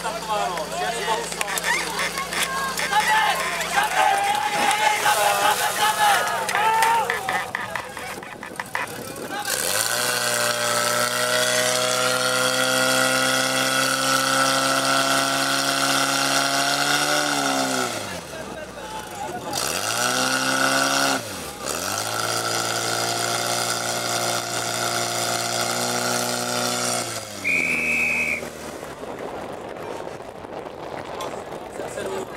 スタッフはあの Thanks.